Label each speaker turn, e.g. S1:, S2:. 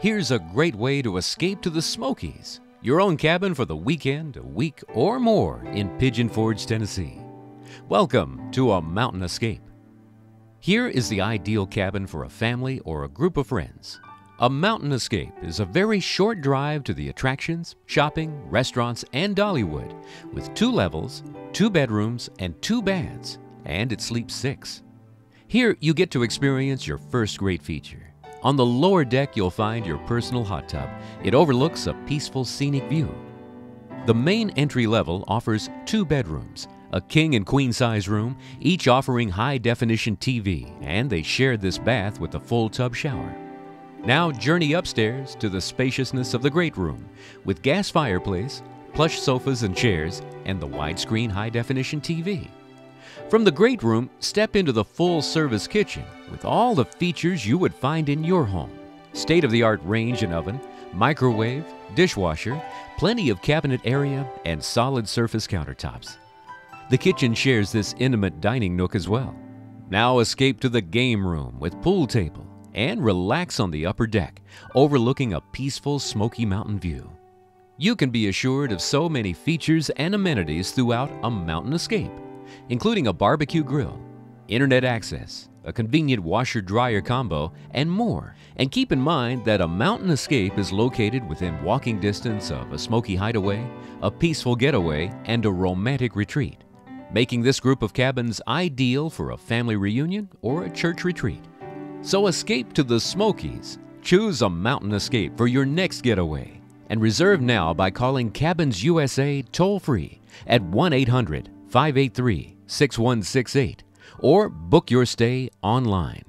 S1: Here's a great way to escape to the Smokies. Your own cabin for the weekend, a week, or more in Pigeon Forge, Tennessee. Welcome to a mountain escape. Here is the ideal cabin for a family or a group of friends. A mountain escape is a very short drive to the attractions, shopping, restaurants, and Dollywood, with two levels, two bedrooms, and two baths, and it sleeps six. Here you get to experience your first great feature. On the lower deck, you'll find your personal hot tub. It overlooks a peaceful scenic view. The main entry level offers two bedrooms, a king and queen size room, each offering high definition TV, and they share this bath with a full tub shower. Now journey upstairs to the spaciousness of the great room with gas fireplace, plush sofas and chairs, and the widescreen high definition TV. From the great room, step into the full service kitchen with all the features you would find in your home state of the art range and oven, microwave, dishwasher, plenty of cabinet area, and solid surface countertops. The kitchen shares this intimate dining nook as well. Now escape to the game room with pool table and relax on the upper deck, overlooking a peaceful Smoky Mountain view. You can be assured of so many features and amenities throughout a mountain escape including a barbecue grill, internet access, a convenient washer dryer combo, and more. And keep in mind that a mountain escape is located within walking distance of a smoky hideaway, a peaceful getaway, and a romantic retreat, making this group of cabins ideal for a family reunion or a church retreat. So escape to the Smokies. Choose a mountain escape for your next getaway and reserve now by calling Cabins USA toll free at 1 800 583 6168 or book your stay online.